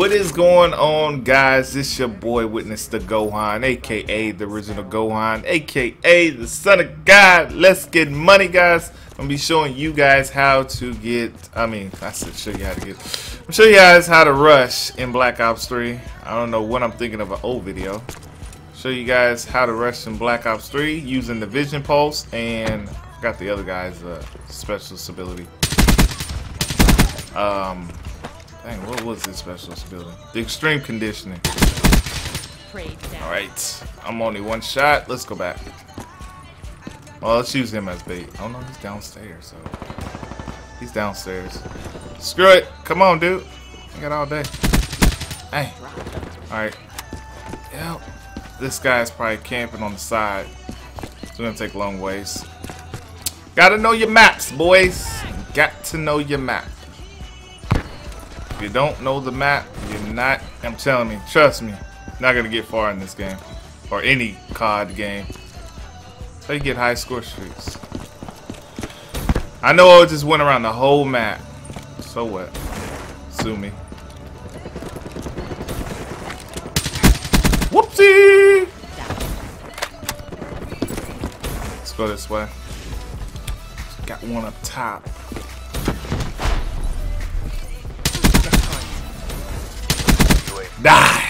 What is going on, guys? This your boy Witness the Gohan, aka the original Gohan, aka the son of God. Let's get money, guys. I'm gonna be showing you guys how to get. I mean, I said show you how to get. I'm show you guys how to rush in Black Ops 3. I don't know what I'm thinking of an old video. Show you guys how to rush in Black Ops 3 using the Vision Pulse and I forgot the other guy's uh, specialist ability. Um, dang, what was this specialist ability? The extreme conditioning. All right, I'm only one shot. Let's go back. Well, let's use him as bait. Oh no, he's downstairs. So he's downstairs. Screw it. Come on, dude. I got all day. Hey. All right. Yep. This guy's probably camping on the side. It's gonna take long ways. Gotta know your maps, boys. Got to know your map. If you don't know the map, you're not, I'm telling you, trust me, not gonna get far in this game. Or any COD game. So you get high score streaks. I know I just went around the whole map. So what? Sue me. Whoopsie! Let's go this way. Got one up top. Die!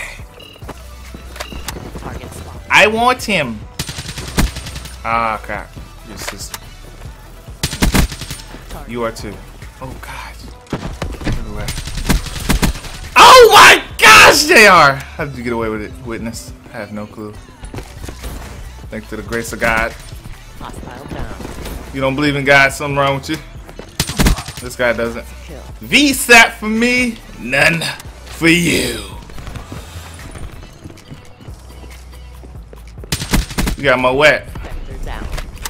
I want him. Ah, crap. Your sister. You are too. Oh, God. Everywhere. Oh, my gosh, JR! How did you get away with it, witness? I have no clue. Thanks to the grace of God. You don't believe in God, something wrong with you. This guy doesn't. VSAT for me, none for you. You got my wet.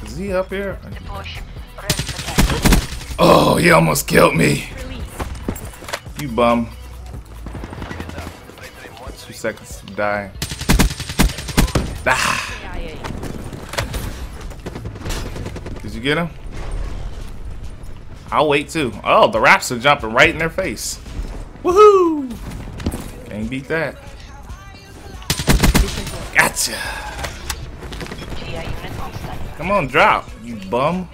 Is he up here? Oh, he almost killed me. You bum. Two seconds to die. Ah. Did you get him? I'll wait too. Oh, the raps are jumping right in their face. Woohoo! Can't beat that. Gotcha. Come on, drop, you bum.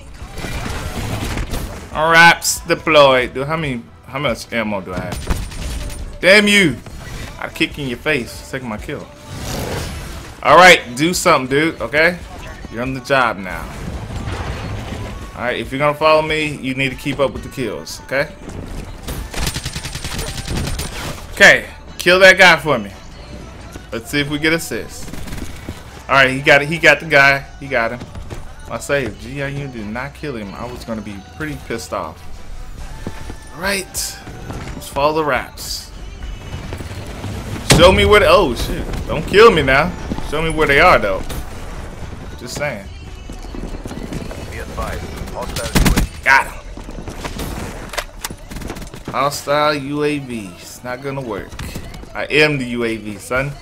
All raps deployed. Dude, how many? How much ammo do I have? Damn you! I kick in your face, taking my kill. All right, do something, dude. Okay, you're on the job now. All right, if you're gonna follow me, you need to keep up with the kills. Okay. Okay, kill that guy for me. Let's see if we get assists. All right, he got it. He got the guy. He got him. I say, if GIU did not kill him, I was gonna be pretty pissed off. All right, let's follow the raps. Show me where. The, oh shit! Don't kill me now. Show me where they are though. Just saying. Got him. Hostile UAV. It's not gonna work. I am the UAV, son.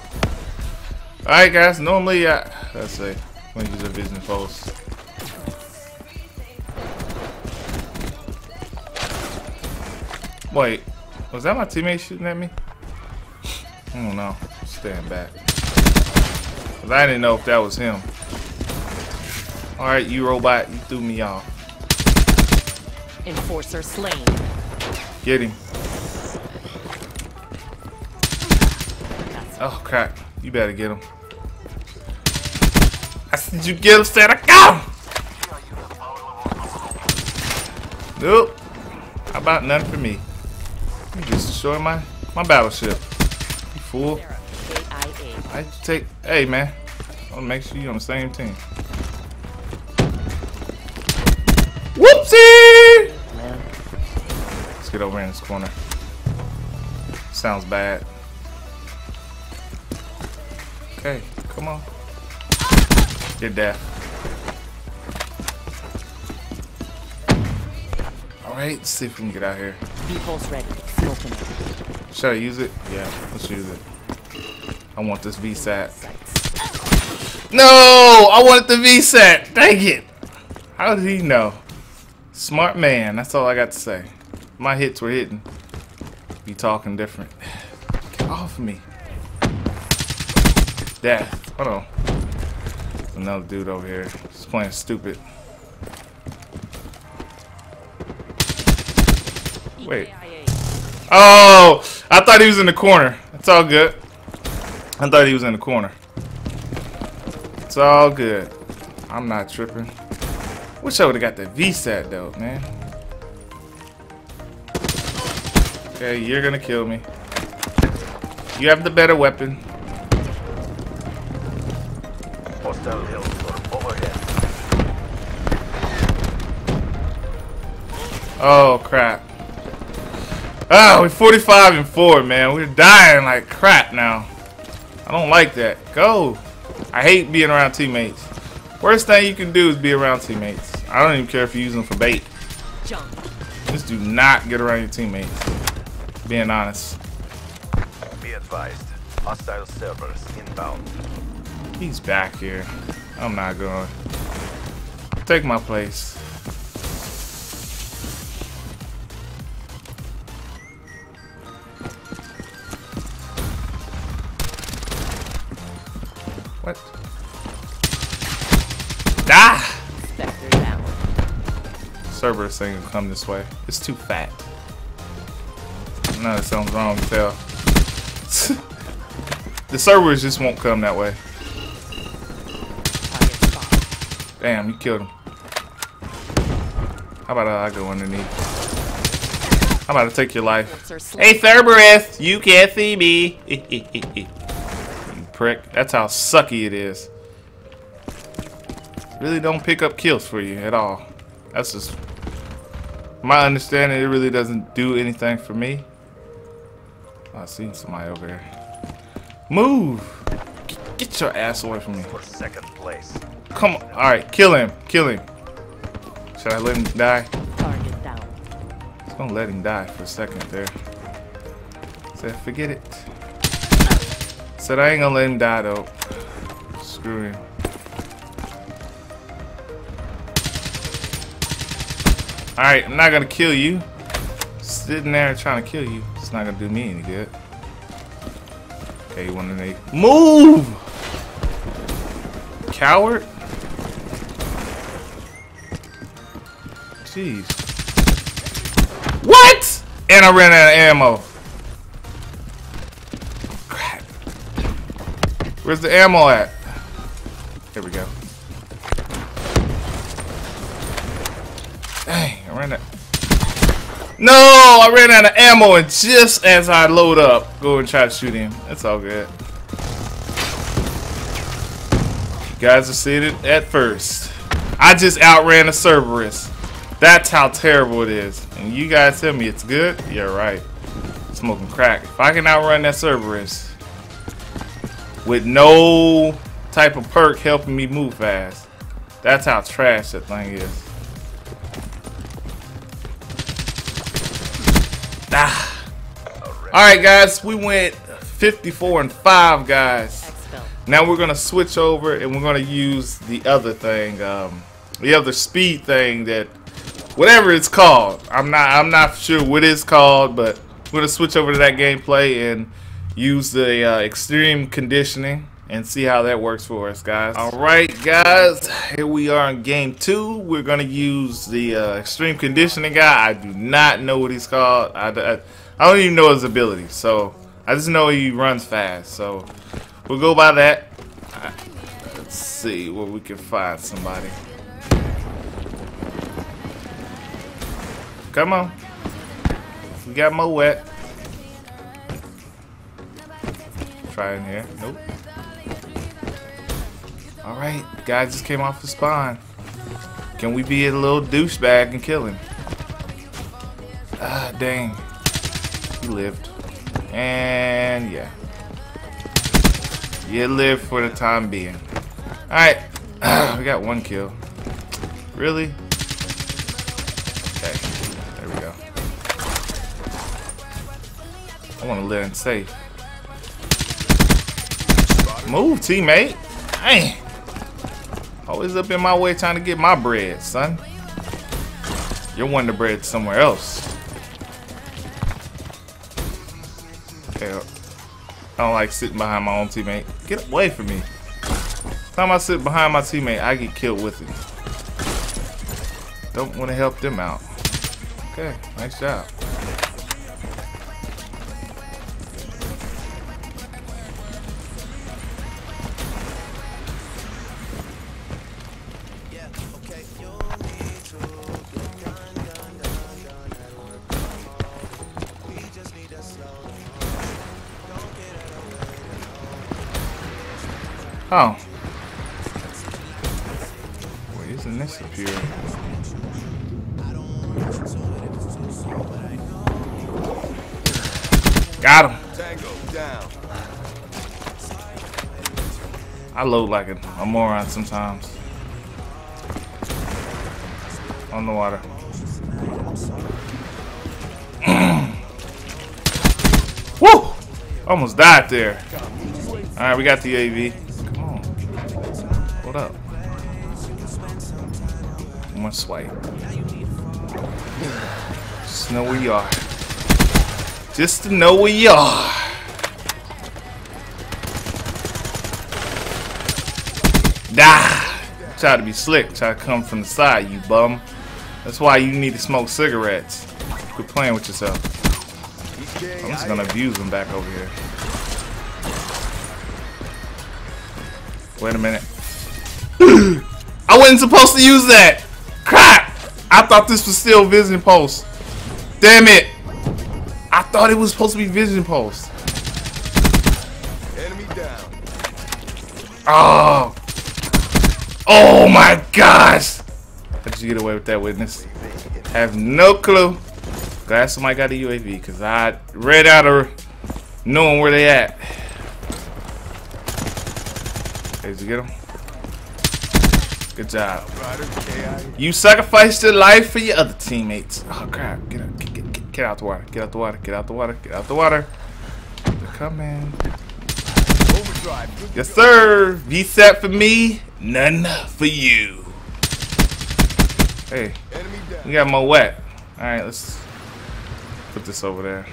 Alright, guys. Normally, I, let's see. Gonna use a vision pulse. Wait, was that my teammate shooting at me? I don't know. Stand back. Cause I didn't know if that was him. Alright, you robot, you threw me off. Enforcer slain. Get him. Oh crap. You better get him. I said you get him, got him! Nope. How about none for me? You just destroyed my my battleship. You fool. I take hey man. I wanna make sure you're on the same team. Whoopsie! Let's get over in this corner. Sounds bad. Okay, come on. Get that. Alright, let's see if we can get out here. V-pulse ready. Smoking. Should I use it? Yeah, let's use it. I want this VSAT. No! I wanted the VSAT! Dang it! How did he know? Smart man, that's all I got to say. My hits were hitting. Be talking different. Get off of me. Death. Hold on. Another dude over here. He's playing stupid. Wait. Oh! I thought he was in the corner. It's all good. I thought he was in the corner. It's all good. I'm not tripping. Wish I would have got the VSAT though, man. Okay, you're gonna kill me. You have the better weapon. Oh crap. Ah, oh, we're 45 and 4, man. We're dying like crap now. I don't like that. Go. I hate being around teammates. Worst thing you can do is be around teammates. I don't even care if you use them for bait. Just do not get around your teammates. Being honest. Be advised. Hostile Cerberus inbound. He's back here. I'm not going. Take my place. What? Ah! Cerberus ain't gonna come this way. It's too fat. No, something's wrong with hell. the Cerberus just won't come that way. Damn, you killed him. How about I go underneath? I'm about to take your life. Hey Cerberus, you can't see me. you prick. That's how sucky it is. Really don't pick up kills for you at all. That's just my understanding. It really doesn't do anything for me. Oh, I seen somebody over there. Move! Get your ass away from me. For second place. Come on. Alright, kill him. Kill him. Should I let him die? Target down. I was gonna let him die for a second there. Said forget it. Said I ain't gonna let him die though. Screw him. Alright, I'm not gonna kill you. Sitting there trying to kill you. It's not gonna do me any good. Okay, one and eight. Move! Coward? Jeez. What? And I ran out of ammo. Crap. Where's the ammo at? Here we go. Dang, I ran out. No, I ran out of ammo and just as I load up, go and try to shoot him. That's all good. You guys are seated at first. I just outran a Cerberus. That's how terrible it is. And you guys tell me it's good? Yeah, right. Smoking crack. If I can outrun that Cerberus with no type of perk helping me move fast, that's how trash that thing is. Ah. Alright guys, we went 54 and 5 guys. Now we're gonna switch over and we're gonna use the other thing, um, the other speed thing that whatever it's called. I'm not I'm not sure what it's called, but we're gonna switch over to that gameplay and use the uh, extreme conditioning and see how that works for us, guys. All right, guys, here we are in game two. We're gonna use the uh, extreme conditioning guy. I do not know what he's called. I, I, I don't even know his ability, so I just know he runs fast. So we'll go by that. let's see where we can find somebody. Come on. We got more wet. Try in here. Nope. Alright, guy just came off the spawn. Can we be a little douchebag and kill him? Ah, dang. He lived. And yeah. You live for the time being. Alright. we got one kill. Really? I want to land safe. Move, teammate. Dang. Always up in my way trying to get my bread, son. You're wanting the bread somewhere else. Okay. I don't like sitting behind my own teammate. Get away from me. Time I sit behind my teammate, I get killed with it. Don't want to help them out. Okay, nice job. Oh. Wait, isn't this up here? Got him. Tango down. I load like a, a moron sometimes. On the water. Woo! Almost died there. Alright, we got the AV. swipe. Just know where you are. Just to know where you are. Die. Try to be slick. Try to come from the side, you bum. That's why you need to smoke cigarettes. Quit playing with yourself. I'm just gonna abuse them back over here. Wait a minute. I wasn't supposed to use that! I thought this was still Vision Pulse. Damn it! I thought it was supposed to be Vision Pulse. Enemy down. Oh! Oh my gosh! How did you get away with that, witness? Have no clue. Glad somebody got a UAV, because I read out of knowing where they at. Did you get them? Good job. You sacrificed your life for your other teammates. Oh crap! Get out! Get, get, get, out the water! Get out the water! Get out the water! Get out the water! They're coming. Yes, sir. VSAT for me, none for you. Hey, we got more wet. All right, let's put this over there.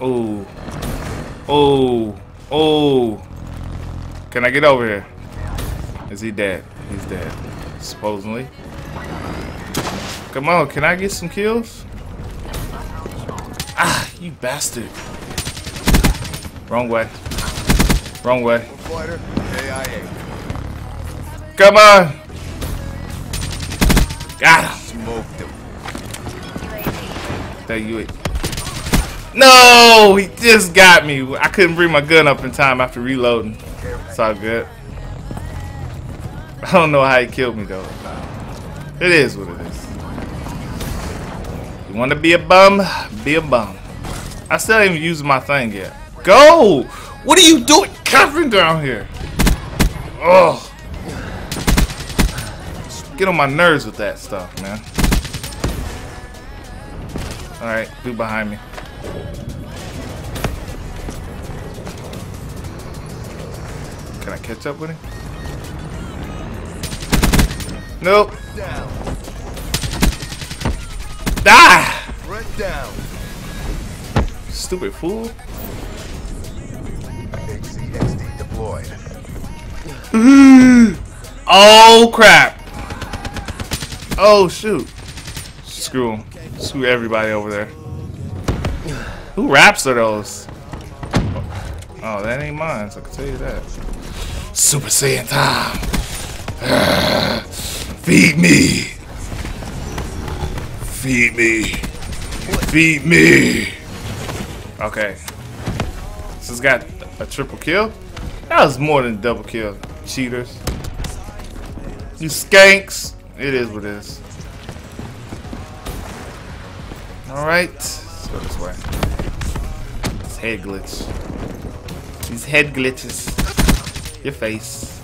Oh, oh, oh. Can I get over here? Is he dead? He's dead. Supposedly. Come on, can I get some kills? Ah, you bastard. Wrong way. Wrong way. Come on. Got him. Smoked him. Thank you. No, he just got me. I couldn't bring my gun up in time after reloading. It's all good. I don't know how he killed me though. It is what it is. You want to be a bum? Be a bum. I still even using my thing yet. Go! What are you doing covering down here? Oh. Get on my nerves with that stuff, man. Alright, dude behind me. Can I catch up with him? Nope. Down. Die! Threat down. Stupid fool. HC-XD deployed. Oh crap. Oh shoot. Screw. Screw everybody over there. Who raps are those? Oh, that ain't mine, so I can tell you that. Super Saiyan time. Feed me. Feed me. Feed me. Okay. This has got a triple kill. That was more than double kill. Cheaters. You skanks. It is what it is. Alright. Go this way. This head glitch. These head glitches. Your face.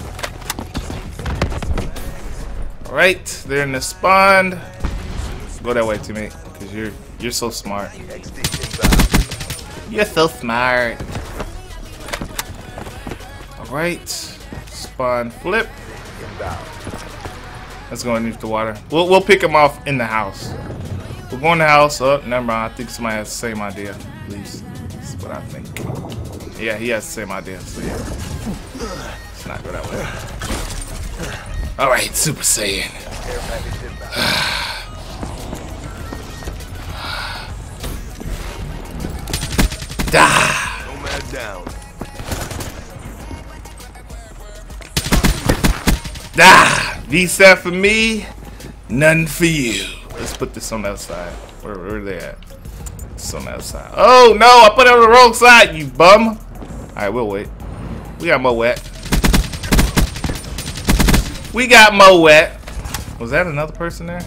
Alright, they're in the spawn. Go that way, teammate. Because you're you're so smart. You're so smart. Alright. Spawn flip. Let's go underneath the water. We'll, we'll pick him off in the house. We'll go in the house. Oh, never mind. I think somebody has the same idea. At least that's what I think. Yeah, he has the same idea. So yeah, let's not go that way. All right, Super Saiyan. Die. Down. Ah, VSAT for me, none for you. Let's put this on the other side. Where, where are they at? It's on the other side. Oh no, I put it on the wrong side, you bum. Alright, we'll wait. We got more wet. We got more wet. Was that another person there?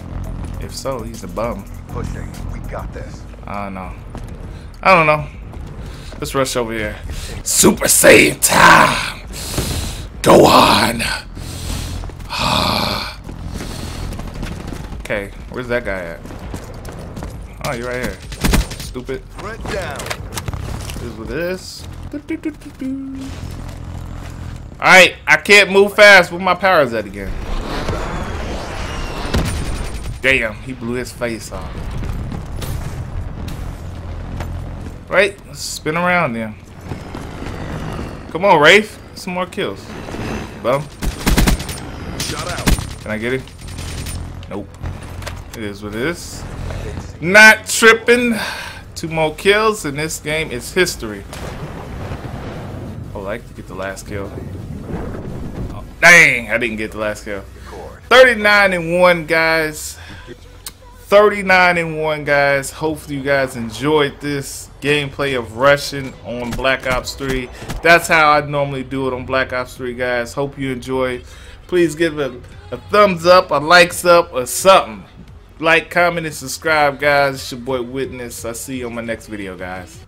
If so, he's a bum. Pushing. We got this. I don't know. I don't know. Let's rush over here. Super Saiyan time. Go on. Okay, where's that guy at? Oh, you're right here. Stupid. Threat down. This with this. Alright, I can't move fast. Where my powers at again? Damn, he blew his face off. Right, let's spin around then. Come on, Rafe. Some more kills. Bum. Shut out. Can I get it? Nope. It is what it is. Not tripping. Two more kills, and this game is history. Oh, I like to get the last kill. Oh, dang, I didn't get the last kill. 39 and 1, guys. 39 and 1, guys. Hopefully, you guys enjoyed this gameplay of Russian on Black Ops 3. That's how I normally do it on Black Ops 3, guys. Hope you enjoy. Please give it a, a thumbs up, a likes up, or something. Like, comment, and subscribe, guys. It's your boy Witness. I'll see you on my next video, guys.